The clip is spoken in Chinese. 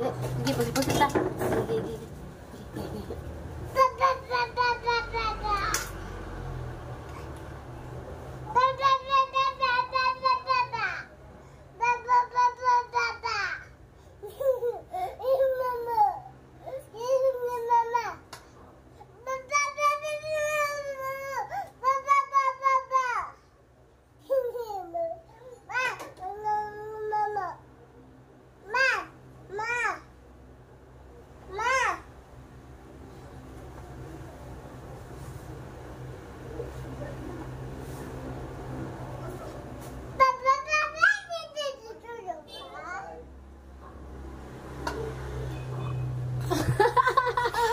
诶你不是不是你你你